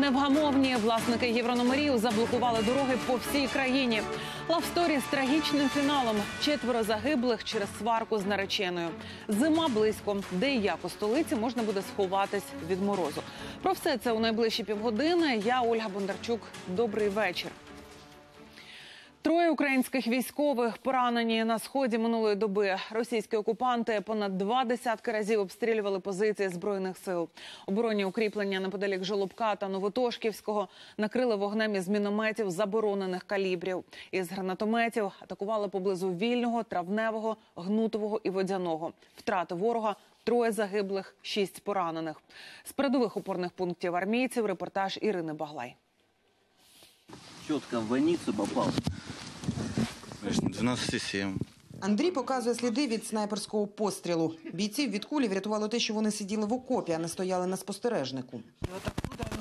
Невгамовні власники єврономерів заблокували дороги по всій країні. Love story з трагічним фіналом. Четверо загиблих через сварку з нареченою. Зима близько, де і як у столиці можна буде сховатись від морозу. Про все це у найближчі півгодини. Я Ольга Бондарчук. Добрий вечір. Троє українських військових поранені на сході минулої доби. Російські окупанти понад два десятки разів обстрілювали позиції збройних сил. Оборонні укріплення неподалік Жолобка та Новотошківського накрили вогнем із мінометів заборонених калібрів. Із гранатометів атакували поблизу вільного, травневого, гнутового і водяного. Втрати ворога. Троє загиблих, шість поранених. З передових опорних пунктів армійців репортаж Ірини Баглай. четко в больницу попал. Конечно, 12,7. Андрій показує сліди від снайперського пострілу. Бійців від кулі врятувало те, що вони сиділи в окопі, а не стояли на спостережнику.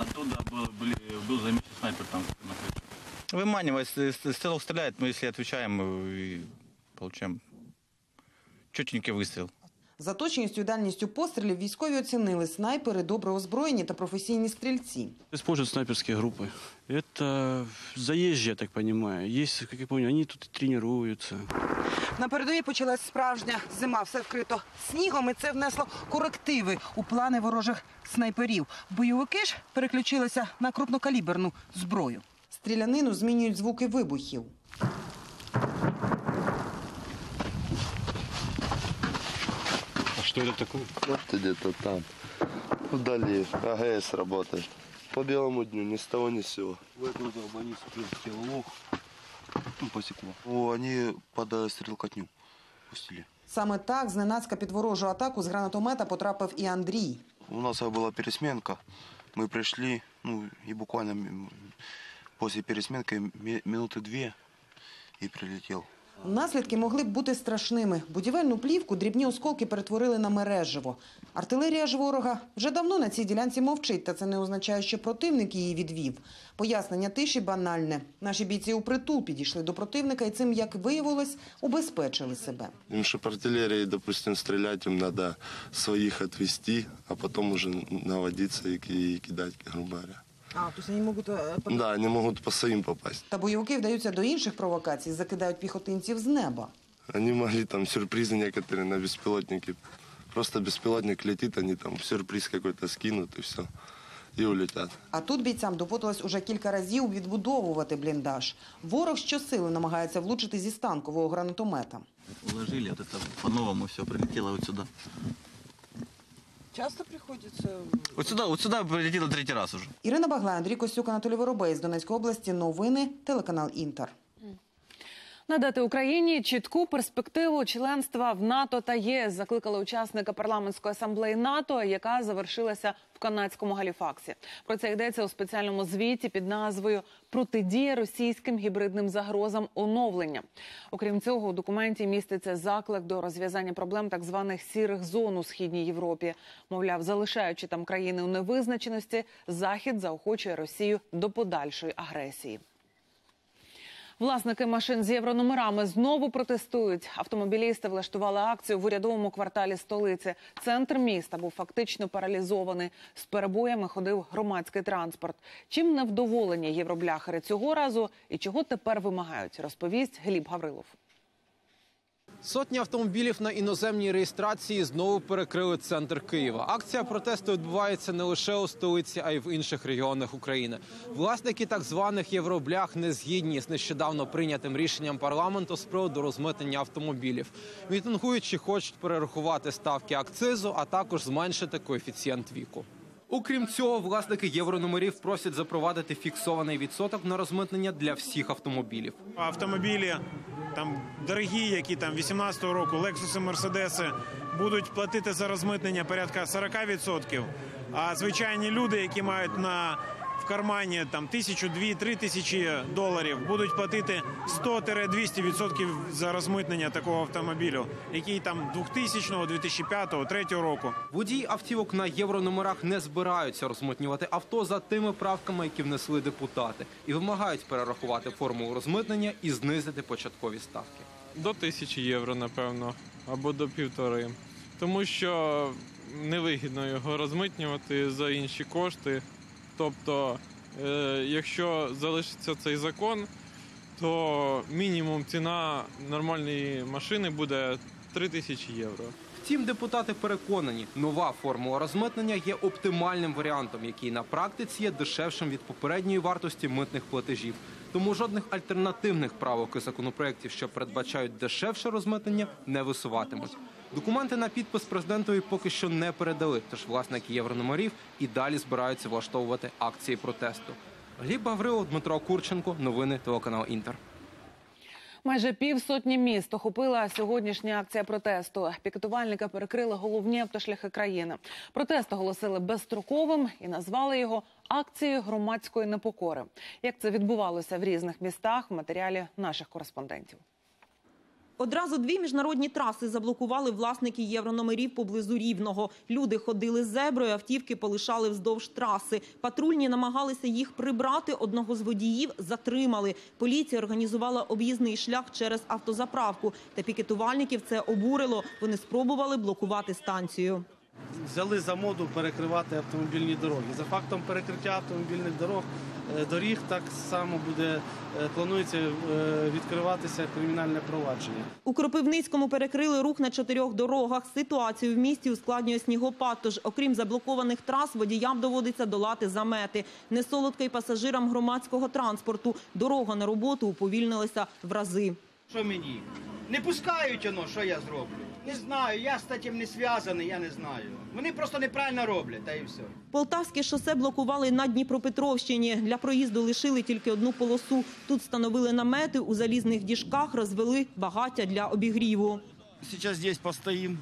Оттуда был, были, был замечен снайпер там на крыше. Выманивает, с с- с тылов стреляет, мы если отвечаем э, и получаем четенький выстрел. За точністю і дальністю пострілів військові оцінили снайпери, добре озброєні та професійні стрільці. Используют снайперские группы. Это заезжие, я так понимаю. Есть, как я помню, они тут и тренируются. На передовій почалась справжня зима. Все вкрито снігом, і це внесло корективи у плани ворожих снайперів. Бойовики ж переключилися на крупнокаліберну зброю. Стрілянину змінюють звуки вибухів. что это такое? Вот ты где-то там. Вдали. АГС работает. По белому дню, ни с того, ни с сего. В эту в больницу прилетел лох. Ну, посекло. О, они под э, стрелкотню пустили. Саме так зненацька під ворожу атаку з гранатомета потрапив і Андрій. У нас э, была пересменка. Мы пришли, ну, и буквально м, после пересменки ми- минуты две и прилетел. Наслідки могли б бути страшними. Будівельну плівку дрібні осколки перетворили на мереживо. Артилерія ж ворога вже давно на цій ділянці мовчить, та це не означає, що противник її відвів. Пояснення тиші банальне. Наші бійці у притул підійшли до противника і цим, як виявилось, убезпечили себе. Им, чтобы артиллерии, допустим, стрелять, им надо своих отвести, а потом уже наводиться и, ки- и кидать, грубо говоря. А, тобто вони можуть... Да, они могут по своим попасть. Та бойовики вдаються до інших провокацій, закидають піхотинців з неба. Они могли там сюрпризы некоторые на беспилотнике. Просто беспилотник летит, они там сюрприз какой-то скинут и все. И улетят. А тут бійцям доводилось уже кілька разів відбудовувати бліндаж. Ворог щосили намагається влучити зі станкового гранатомета. Уложили, вот это по-новому все прилетело вот сюда. Часто приходиться От сюда, от сюда прилетело третій раз уже. Ірина Багла, Андрій Костюк, Анатолій Воробей з Донецької області. Новини, телеканал Інтер. Надати Україні чітку перспективу членства в НАТО та ЄС закликали учасника парламентської асамблеї НАТО, яка завершилася в канадському Галіфаксі. Про це йдеться у спеціальному звіті під назвою Протидія російським гібридним загрозам оновлення. Окрім цього, у документі міститься заклик до розв'язання проблем так званих сірих зон у східній Європі. Мовляв, залишаючи там країни у невизначеності, захід заохочує Росію до подальшої агресії. Власники машин з єврономерами знову протестують. Автомобілісти влаштували акцію в урядовому кварталі столиці. Центр міста був фактично паралізований. З перебоями ходив громадський транспорт. Чим невдоволені євробляхери цього разу і чого тепер вимагають, розповість Гліб Гаврилов. Сотні автомобілів на іноземній реєстрації знову перекрили центр Києва. Акція протесту відбувається не лише у столиці, а й в інших регіонах України. Власники так званих євроблях не згідні з нещодавно прийнятим рішенням парламенту з приводу розмитнення автомобілів. Мітингуючі хочуть перерахувати ставки акцизу, а також зменшити коефіцієнт віку. Окрім цього, власники єврономерів просять запровадити фіксований відсоток на розмитнення для всіх автомобілів. автомобілі там дорогі, які там 18-го року, Lexus, Мерседеси, будуть платити за розмитнення порядка 40%, а звичайні люди, які мають на кармані там тисячу, дві, три тисячі доларів, будуть платити 100-200% за розмитнення такого автомобілю, який там 2000-го, 2005-го, 2003 року. Водії автівок на єврономерах не збираються розмитнювати авто за тими правками, які внесли депутати, і вимагають перерахувати формулу розмитнення і знизити початкові ставки. до тисячі євро, напевно, або до півтори. Тому що невигідно його розмитнювати за інші кошти. Тобто, е, якщо залишиться цей закон, то мінімум ціна нормальної машини буде 3 тисячі євро. Втім, депутати переконані, нова формула розмитнення є оптимальним варіантом, який на практиці є дешевшим від попередньої вартості митних платежів. Тому жодних альтернативних правок і законопроєктів, що передбачають дешевше розмитнення, не висуватимуть. Документи на підпис президентові поки що не передали, тож власники єврономерів і далі збираються влаштовувати акції протесту. Гліб Гаврилов, Дмитро Курченко, новини телеканал Інтер. Майже півсотні міст охопила сьогоднішня акція протесту. Пікетувальники перекрили головні автошляхи країни. Протест оголосили безстроковим і назвали його акцією громадської непокори. Як це відбувалося в різних містах в матеріалі наших кореспондентів. Одразу дві міжнародні траси заблокували власники єврономерів поблизу Рівного. Люди ходили зеброю, автівки полишали вздовж траси. Патрульні намагалися їх прибрати. Одного з водіїв затримали. Поліція організувала об'їзний шлях через автозаправку. Та пікетувальників це обурило. Вони спробували блокувати станцію. Взяли за моду перекривати автомобільні дороги. За фактом перекриття автомобільних дорог е, доріг так само буде е, планується е, відкриватися кримінальне провадження. У Кропивницькому перекрили рух на чотирьох дорогах. Ситуацію в місті ускладнює снігопад. Тож, окрім заблокованих трас, водіям доводиться долати замети. Несолодко й пасажирам громадського транспорту. Дорога на роботу уповільнилася в рази. Що мені? Не пускають воно, що я зроблю. Не знаю, я з цим не зв'язаний, я не знаю. Вони просто неправильно роблять, та і все. Полтавське шосе блокували на Дніпропетровщині. Для проїзду лишили тільки одну полосу. Тут встановили намети, у залізних діжках розвели багаття для обігріву. Сейчас здесь постоим.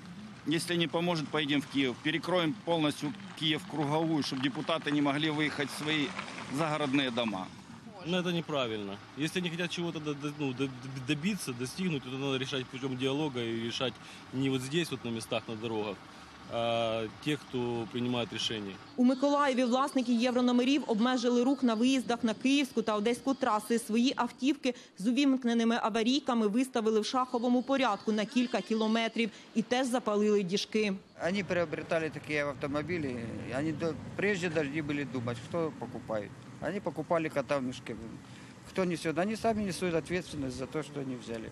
Если не поможет, поедем в Киев. Перекроем полностью Киев круговую, чтобы депутаты не могли выехать в свои загородные дома. Но это неправильно. Если они хотят чего-то до- до- ну, до- добиться, достигнуть, то надо решать путем диалога и решать не вот здесь, вот на местах, на дорогах, а тех, кто принимает решения. У Миколаєві власники єврономерів обмежили рух на виїздах на Київську та Одеську траси. Свої автівки з увімкненими аварійками виставили в шаховому порядку на кілька кілометрів і теж запалили діжки. Они приобретали такие автомобили, и они до- прежде должны были думать, кто покупает. Они покупали кота в мешке. Кто несет? Они сами несут ответственность за то, что они взяли.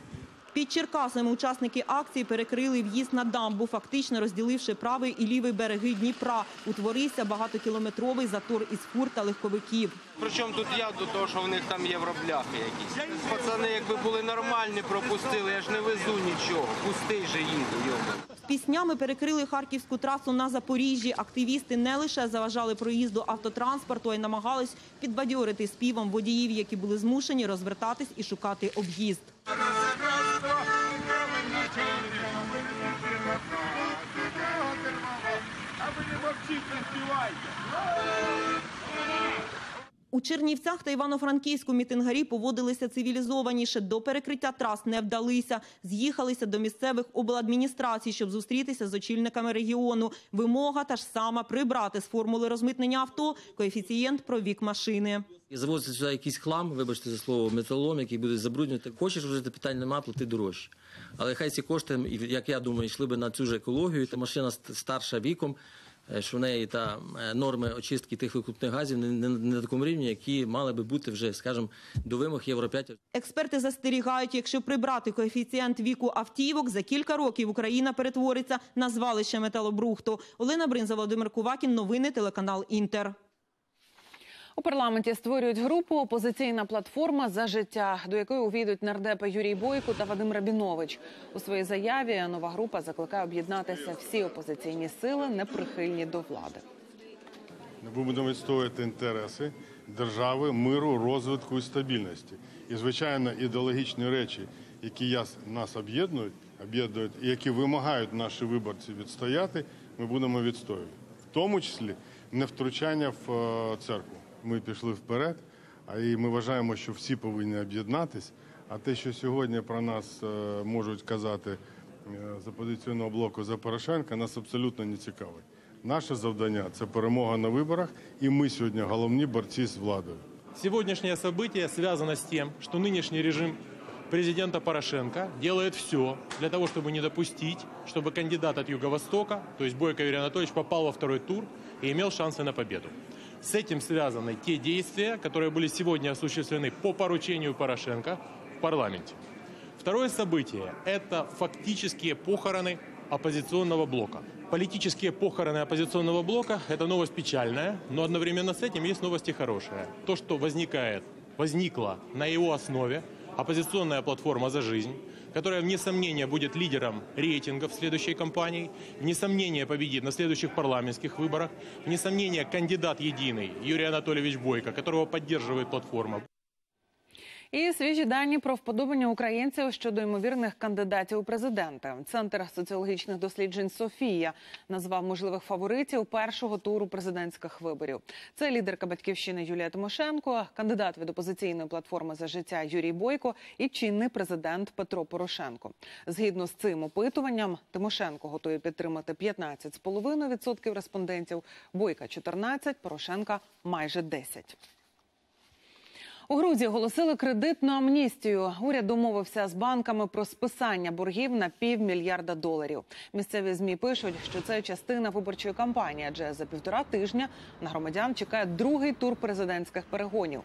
Під Черкасами учасники акції перекрили в'їзд на дамбу, фактично розділивши правий і лівий береги Дніпра. Утворився багатокілометровий затор із фур та легковиків. Причому тут я до того, що в них там євробляхи якісь. Пацани, якби були нормальні, пропустили, я ж не везу нічого. Пустий же їду, йома. Піснями перекрили харківську трасу на Запоріжжі. Активісти не лише заважали проїзду автотранспорту, а й намагались підбадьорити співом водіїв, які були змушені розвертатись і шукати об'їзд. У Чернівцях та Івано-Франківську мітингарі поводилися цивілізованіше. До перекриття трас не вдалися. З'їхалися до місцевих обладміністрацій, щоб зустрітися з очільниками регіону. Вимога та ж сама прибрати з формули розмитнення авто коефіцієнт про вік машини. І завозиться сюди якийсь хлам, вибачте за слово, металолом, який буде забруднювати. Хочеш вжити питань нема, плати дорожче. Але хай ці кошти, як я думаю, йшли би на цю ж екологію. Та машина старша віком, е, що в неї та е, норми очистки тих викупних газів не на такому рівні, які мали би бути вже, скажімо, до вимог Євро 5. Експерти застерігають, якщо прибрати коефіцієнт віку автівок, за кілька років Україна перетвориться на звалище металобрухту. Олена Бринза, Володимир Кувакін. Новини телеканал Інтер. У парламенті створюють групу Опозиційна платформа за життя, до якої увійдуть нардепи Юрій Бойко та Вадим Рабінович. У своїй заяві нова група закликає об'єднатися всі опозиційні сили, неприхильні до влади. Ми будемо відстоювати інтереси держави, миру, розвитку і стабільності. І, звичайно, ідеологічні речі, які нас об'єднують, об'єднують і які вимагають наші виборці відстояти, ми будемо відстоювати. В тому числі не втручання в е, церкву Ми пішли вперед, а і ми вважаємо, що всі повинні об'єднатись. А те, що сьогодні про нас е, можуть казати е, з опозиційного блоку за Порошенка, нас абсолютно не цікавить. Наше завдання це перемога на виборах, і ми сьогодні головні борці з владою. Сегодняшнее событие связано с тем, что нынешний режим президента Порошенко делает все для того, чтобы не допустить, чтобы кандидат от Юго-Востока, то есть Бойко Юрий Анатольевич, попал во второй тур и имел шансы на победу. С этим связаны те действия, которые были сегодня осуществлены по поручению Порошенко в парламенте. Второе событие – это фактические похороны оппозиционного блока. Политические похороны оппозиционного блока – это новость печальная, но одновременно с этим есть новости хорошие. То, что возникает, возникла на его основе оппозиционная платформа «За жизнь», которая, вне сомнения, будет лидером рейтингов следующей кампании, вне сомнения победит на следующих парламентских выборах, вне сомнения кандидат единый Юрий Анатольевич Бойко, которого поддерживает платформа. І свіжі дані про вподобання українців щодо ймовірних кандидатів у президенти. Центр соціологічних досліджень Софія назвав можливих фаворитів першого туру президентських виборів. Це лідерка батьківщини Юлія Тимошенко, кандидат від опозиційної платформи за життя Юрій Бойко і чинний президент Петро Порошенко. Згідно з цим опитуванням, Тимошенко готує підтримати 15,5% респондентів, Бойка 14%, Порошенка майже 10%. У Грузії оголосили кредитну амністію. Уряд домовився з банками про списання боргів на півмільярда доларів. Місцеві змі пишуть, що це частина виборчої кампанії, адже за півтора тижня на громадян чекає другий тур президентських перегонів.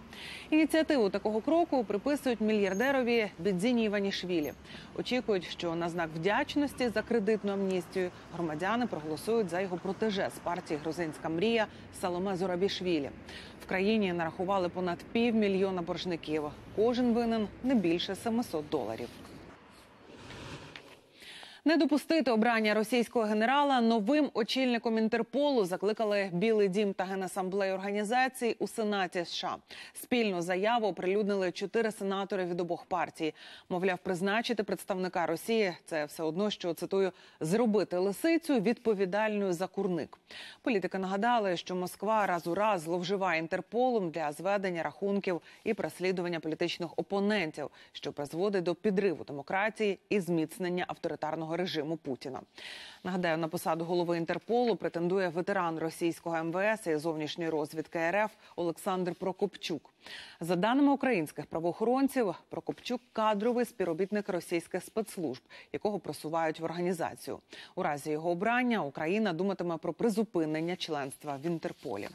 Ініціативу такого кроку приписують мільярдерові Бедзіні Іванішвілі. Очікують, що на знак вдячності за кредитну амністію громадяни проголосують за його протеже з партії Грузинська мрія Саломе Зорабішвілі. В країні нарахували понад півмільйона боржників. Кожен винен не більше 700 доларів. Не допустити обрання російського генерала новим очільником Інтерполу закликали Білий Дім та Генасамблею організацій у Сенаті США. Спільну заяву оприлюднили чотири сенатори від обох партій. Мовляв, призначити представника Росії це все одно, що цитую зробити лисицю відповідальною за курник. Політики нагадали, що Москва раз у раз зловживає Інтерполом для зведення рахунків і переслідування політичних опонентів, що призводить до підриву демократії і зміцнення авторитарного режиму Путіна. Нагадаю, на посаду голови Інтерполу претендує ветеран російського МВС і зовнішньої розвідки РФ Олександр Прокопчук. За даними українських правоохоронців, Прокопчук кадровий співробітник російських спецслужб, якого просувають в організацію. У разі його обрання Україна думатиме про призупинення членства в Інтерполі.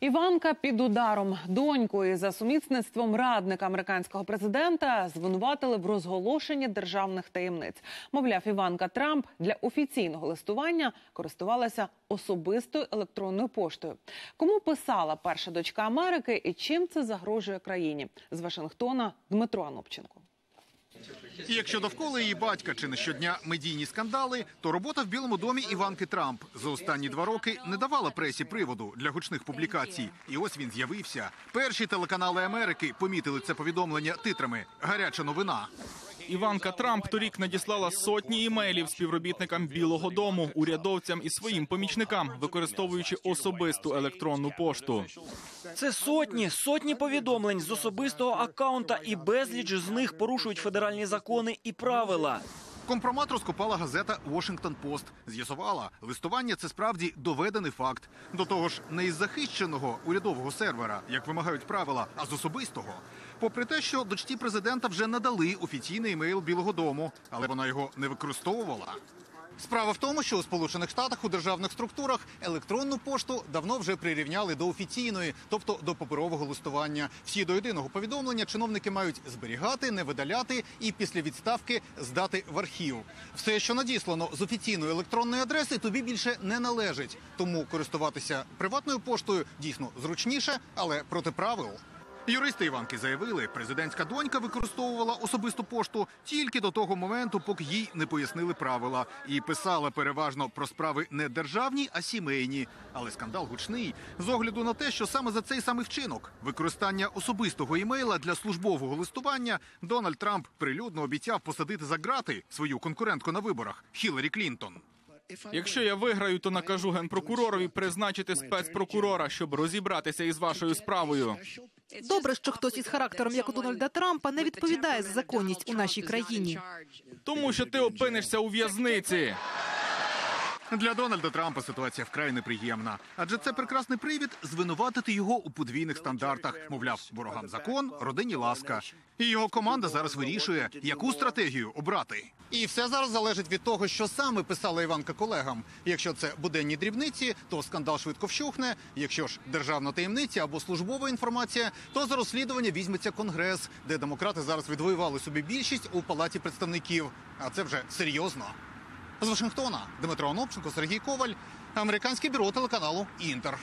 Іванка під ударом доньку і за сумісництвом радника американського президента звинуватили в розголошенні державних таємниць. Мовляв, Іванка Трамп для офіційного листування користувалася особистою електронною поштою. Кому писала перша дочка Америки і чим це загрожує країні? З Вашингтона Дмитро Анопченко. І якщо довкола її батька чи не щодня медійні скандали, то робота в Білому домі Іванки Трамп за останні два роки не давала пресі приводу для гучних публікацій. І ось він з'явився. Перші телеканали Америки помітили це повідомлення титрами Гаряча новина. Іванка Трамп торік надіслала сотні імейлів співробітникам Білого Дому, урядовцям і своїм помічникам, використовуючи особисту електронну пошту. Це сотні, сотні повідомлень з особистого акаунта, і безліч з них порушують федеральні закони і правила. Компромат розкопала газета Washington Post. З'ясувала, листування це справді доведений факт. До того ж, не із захищеного урядового сервера, як вимагають правила, а з особистого. Попри те, що дочці президента вже надали офіційний емейл Білого Дому, але вона його не використовувала. Справа в тому, що у Сполучених Штатах у державних структурах електронну пошту давно вже прирівняли до офіційної, тобто до паперового листування. Всі до єдиного повідомлення чиновники мають зберігати, не видаляти і після відставки здати в архів. Все, що надіслано з офіційної електронної адреси, тобі більше не належить. Тому користуватися приватною поштою дійсно зручніше, але проти правил. Юристи Іванки заявили, президентська донька використовувала особисту пошту тільки до того моменту, поки їй не пояснили правила, і писала переважно про справи не державні, а сімейні. Але скандал гучний з огляду на те, що саме за цей самий вчинок використання особистого імейла для службового листування Дональд Трамп прилюдно обіцяв посадити за ґрати свою конкурентку на виборах Хіларі Клінтон. Якщо я виграю, то накажу генпрокуророві призначити спецпрокурора, щоб розібратися із вашою справою. Добре, що хтось із характером, як у Дональда Трампа, не відповідає за законність у нашій країні. Тому що ти опинишся у в'язниці. Для Дональда Трампа ситуація вкрай неприємна, адже це прекрасний привід звинуватити його у подвійних стандартах. Мовляв, ворогам закон, родині ласка. І його команда зараз вирішує, яку стратегію обрати. І все зараз залежить від того, що саме писала Іванка колегам. Якщо це буденні дрібниці, то скандал швидко вщухне. Якщо ж державна таємниця або службова інформація, то за розслідування візьметься конгрес, де демократи зараз відвоювали собі більшість у палаті представників. А це вже серйозно. З Вашингтона Дмитро Онопченко, Сергій Коваль, американське бюро телеканалу Інтер.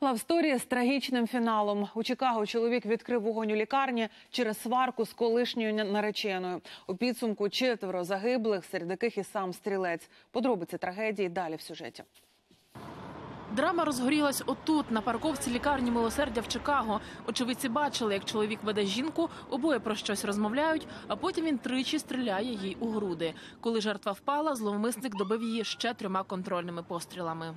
Лавсторія з трагічним фіналом. У Чикаго чоловік відкрив вогонь у лікарні через сварку з колишньою нареченою. У підсумку четверо загиблих, серед яких і сам стрілець. Подробиці трагедії далі в сюжеті. Драма розгорілась отут, на парковці лікарні милосердя в Чикаго. Очевидці бачили, як чоловік веде жінку, обоє про щось розмовляють, а потім він тричі стріляє їй у груди. Коли жертва впала, зловмисник добив її ще трьома контрольними пострілами.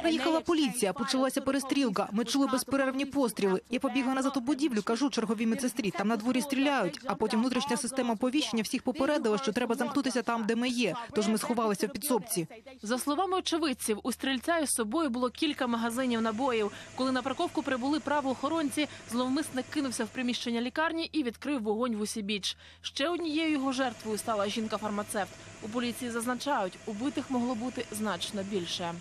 Приїхала поліція, почалася перестрілка. Ми чули безперервні постріли. Я побігла назад у будівлю, кажу черговій медсестрі. Там на дворі стріляють. А потім внутрішня система оповіщення всіх попередила, що треба замкнутися там, де ми є. Тож ми сховалися в підсобці. За словами очевидців, у стрільця із собою було кілька магазинів набоїв. Коли на парковку прибули правоохоронці, зловмисник кинувся в приміщення лікарні і відкрив вогонь в усі біч. Ще однією його жертвою стала жінка-фармацевт. У поліції зазначають, убитих могло бути значно більше.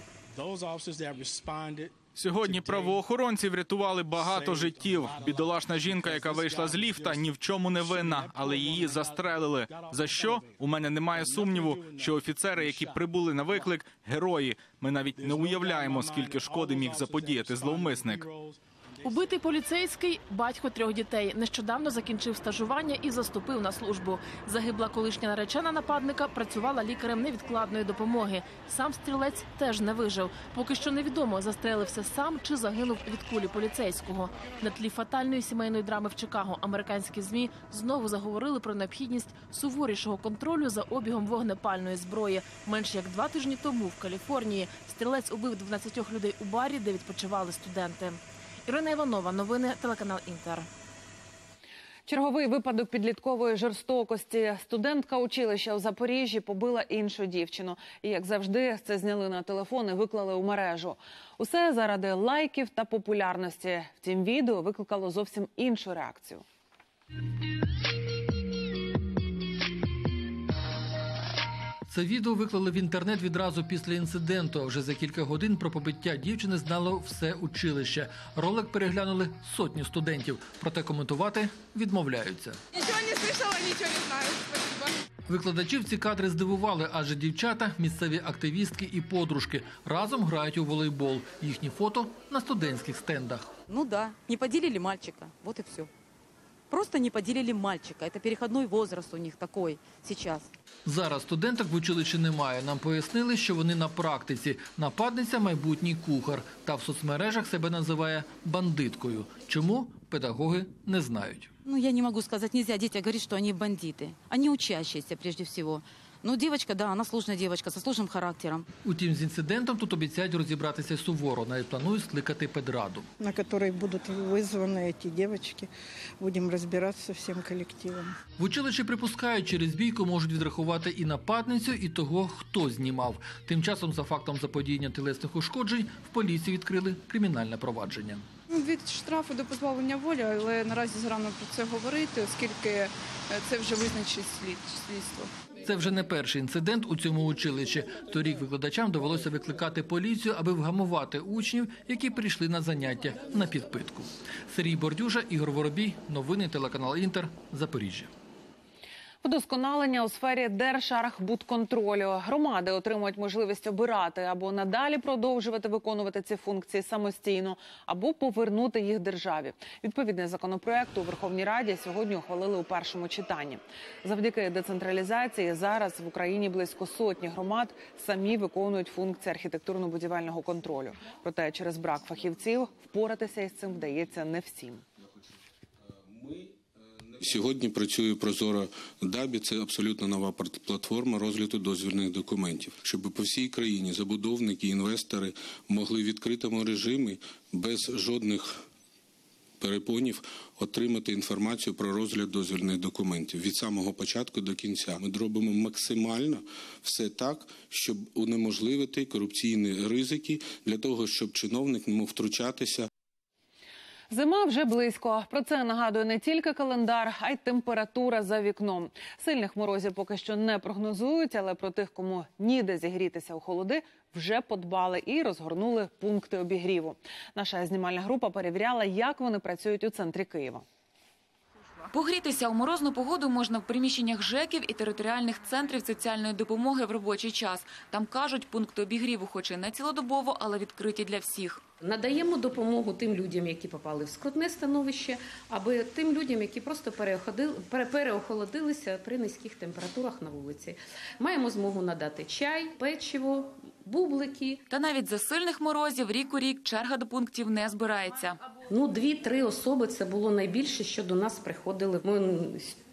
Сьогодні правоохоронці врятували багато життів. Бідолашна жінка, яка вийшла з ліфта, ні в чому не винна, але її застрелили. За що? У мене немає сумніву, що офіцери, які прибули на виклик, герої. Ми навіть не уявляємо, скільки шкоди міг заподіяти зловмисник. Убитий поліцейський батько трьох дітей. Нещодавно закінчив стажування і заступив на службу. Загибла колишня наречена нападника, працювала лікарем невідкладної допомоги. Сам стрілець теж не вижив. Поки що невідомо, застрелився сам чи загинув від кулі поліцейського. На тлі фатальної сімейної драми в Чикаго американські змі знову заговорили про необхідність суворішого контролю за обігом вогнепальної зброї. Менш як два тижні тому в Каліфорнії стрілець убив 12 людей у барі, де відпочивали студенти. Ірина Іванова, новини телеканал Інтер. Черговий випадок підліткової жорстокості. Студентка училища у Запоріжжі побила іншу дівчину. І як завжди, це зняли на телефон і виклали у мережу. Усе заради лайків та популярності. Втім, відео викликало зовсім іншу реакцію. Це відео виклали в інтернет відразу після інциденту. Вже за кілька годин про побиття дівчини знало все училище. Ролик переглянули сотні студентів. Проте коментувати відмовляються. Ничего не слышала, ничего не знаю. Спасибо. Викладачів ці кадри здивували, адже дівчата, місцеві активістки і подружки разом грають у волейбол. Їхні фото на студентських стендах. Ну да, не поделили мальчика, вот и все. Просто не поділили мальчика. Це переходной возраст у них такий зараз. Зараз студенток в училищі немає. Нам пояснили, що вони на практиці. Нападниця майбутній кухар. Та в соцмережах себе називає бандиткою. Чому педагоги не знають. Ну, я не можу сказати, нельзя детям говорить, що вони бандити. Вони учащиеся прежде всего. Ну, девочка, да, она сложная девочка, со сложным характером. Утім, з інцидентом тут обіцяють розібратися суворо. Навіть планують скликати педраду. на которые будут вызваны эти девочки. Будем разбираться всем коллективом. В училищі припускають, через бійку можуть відрахувати і нападницю, і того, хто знімав. Тим часом, за фактом заподіяння тілесних ушкоджень, в поліції відкрили кримінальне провадження. Ну, Від штрафу до позбавлення волі, але наразі зарано про це говорити, оскільки е, це вже визначить слід слідство. Це вже не перший інцидент у цьому училищі. Торік викладачам довелося викликати поліцію, аби вгамувати учнів, які прийшли на заняття на підпитку. Сергій Бордюжа, Ігор Воробій, новини телеканал Інтер, Запоріжжя. Вдосконалення у сфері держархбудконтролю. Громади отримують можливість обирати або надалі продовжувати виконувати ці функції самостійно, або повернути їх державі. Відповідний законопроект у Верховній Раді сьогодні ухвалили у першому читанні. Завдяки децентралізації зараз в Україні близько сотні громад самі виконують функції архітектурно-будівельного контролю. Проте через брак фахівців впоратися із цим вдається не всім. Сьогодні працює Прозора Дабі. Це абсолютно нова платформа розгляду дозвільних документів, щоб по всій країні забудовники, інвестори могли в відкритому режимі без жодних перепонів отримати інформацію про розгляд дозвільних документів від самого початку до кінця. Ми робимо максимально все так, щоб унеможливити корупційні ризики для того, щоб чиновник не мог втручатися Зима вже близько. Про це нагадує не тільки календар, а й температура за вікном. Сильних морозів поки що не прогнозують, але про тих, кому ніде зігрітися у холоди, вже подбали і розгорнули пункти обігріву. Наша знімальна група перевіряла, як вони працюють у центрі Києва. Погрітися у морозну погоду можна в приміщеннях ЖЕКів і територіальних центрів соціальної допомоги в робочий час. Там кажуть, пункти обігріву, хоч і не цілодобово, але відкриті для всіх. Надаємо допомогу тим людям, які попали в скрутне становище, або тим людям, які просто переохолодилися при низьких температурах на вулиці. Маємо змогу надати чай, печиво, бублики. Та навіть за сильних морозів рік у рік черга до пунктів не збирається. Ну, дві-три особи це було найбільше, що до нас приходили. Ми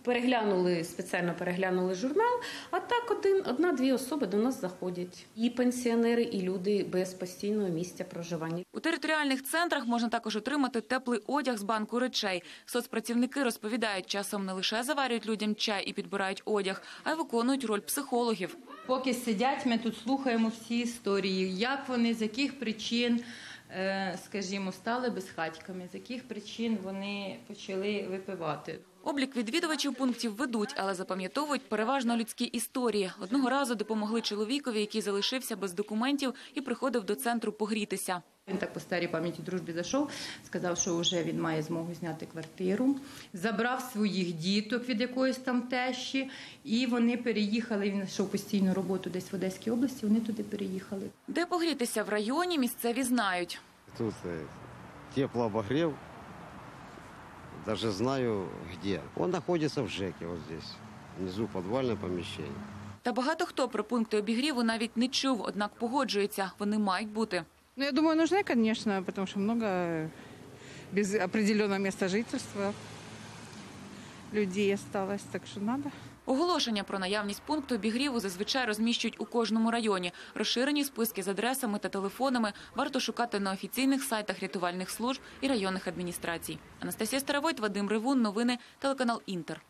переглянули спеціально переглянули журнал. А так один, одна-дві особи до нас заходять. І пенсіонери, і люди без постійного місця проживання. У територіальних центрах можна також отримати теплий одяг з банку речей. Соцпрацівники розповідають, часом не лише заварюють людям чай і підбирають одяг, а й виконують роль психологів. Поки сидять, ми тут слухаємо всі історії, як вони, з яких причин, е, скажімо, стали безхатьками, з яких причин вони почали випивати. Облік відвідувачів пунктів ведуть, але запам'ятовують переважно людські історії. Одного разу допомогли чоловікові, який залишився без документів і приходив до центру погрітися. Він так по старій пам'яті дружбі зайшов, сказав, що вже він має змогу зняти квартиру, забрав своїх діток від якоїсь там тещі, і вони переїхали. Він знайшов постійну роботу десь в Одеській області. Вони туди переїхали. Де погрітися в районі, місцеві знають. Тут э, теплообогрев, даже знаю где. Он находится в ЖЕКе, вот здесь, внизу подвальное помещение. Та багато хто про пункти обігріву навіть не чув, однак погоджується, вони мають бути. Ну, я думаю, нужны, конечно, потому что много без определенного места жительства людей осталось, так что надо. Оголошення про наявність пункту обігріву зазвичай розміщують у кожному районі. Розширені списки з адресами та телефонами варто шукати на офіційних сайтах рятувальних служб і районних адміністрацій. Анастасія Старовойт, Вадим Ривун. Новини телеканал Інтер.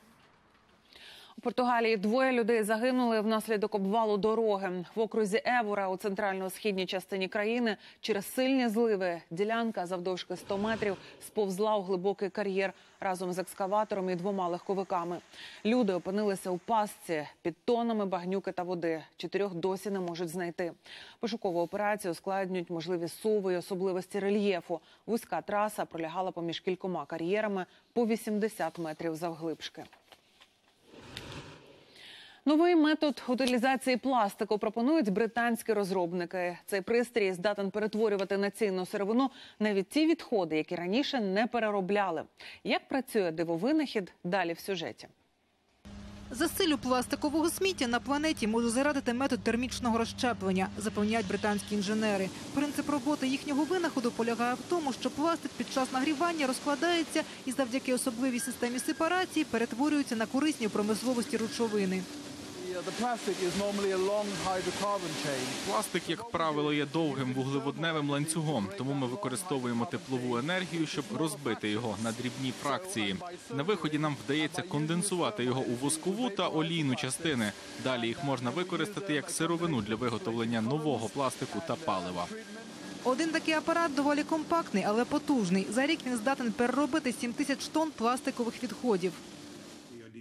Португалії двоє людей загинули внаслідок обвалу дороги в окрузі Евора у центрально-східній частині країни. Через сильні зливи ділянка завдовжки 100 метрів сповзла у глибокий кар'єр разом з екскаватором і двома легковиками. Люди опинилися у пастці під тонами багнюки та води. Чотирьох досі не можуть знайти. Пошукову операцію ускладнюють можливі суви і особливості рельєфу. Вузька траса пролягала поміж кількома кар'єрами по 80 метрів завглибшки. Новий метод утилізації пластику пропонують британські розробники. Цей пристрій здатен перетворювати на цінну сировину навіть ті відходи, які раніше не переробляли. Як працює дивовинахід? Далі в сюжеті. Засилю пластикового сміття на планеті може зарадити метод термічного розщеплення, запевняють британські інженери. Принцип роботи їхнього винаходу полягає в тому, що пластик під час нагрівання розкладається і завдяки особливій системі сепарації перетворюється на корисні промисловості речовини. Пластик, як правило, є довгим вуглеводневим ланцюгом, тому ми використовуємо теплову енергію, щоб розбити його на дрібні фракції. На виході нам вдається конденсувати його у воскову та олійну частини. Далі їх можна використати як сировину для виготовлення нового пластику та палива. Один такий апарат доволі компактний, але потужний. За рік він здатен переробити 7 тисяч тонн пластикових відходів.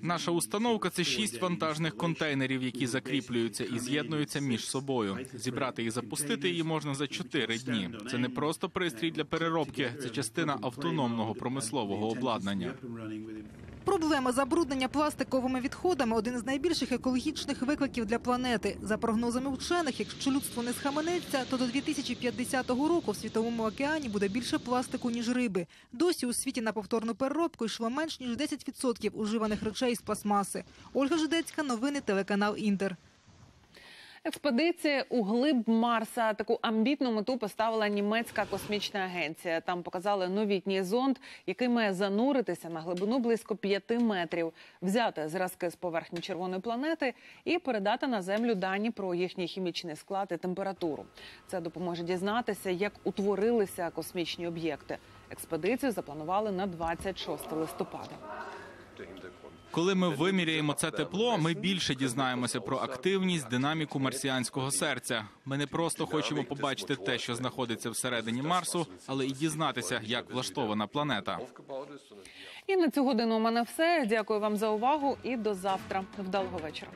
Наша установка це шість вантажних контейнерів, які закріплюються і з'єднуються між собою. Зібрати і запустити її можна за чотири дні. Це не просто пристрій для переробки, це частина автономного промислового обладнання. Проблема забруднення пластиковими відходами один з найбільших екологічних викликів для планети. За прогнозами вчених, якщо людство не схаменеться, то до 2050 року в світовому океані буде більше пластику ніж риби. Досі у світі на повторну переробку йшло менш ніж 10% уживаних речей з пластмаси. Ольга Жидецька, новини телеканал Інтер. Експедиція у глиб Марса таку амбітну мету поставила німецька космічна агенція. Там показали новітній зонд, який має зануритися на глибину близько 5 метрів, взяти зразки з поверхні червоної планети і передати на землю дані про їхній хімічний склад і температуру. Це допоможе дізнатися, як утворилися космічні об'єкти. Експедицію запланували на 26 листопада. Коли ми виміряємо це тепло, ми більше дізнаємося про активність, динаміку марсіанського серця. Ми не просто хочемо побачити те, що знаходиться всередині Марсу, але і дізнатися, як влаштована планета. І на цю годину у мене все. Дякую вам за увагу і до завтра. Вдалого вечора.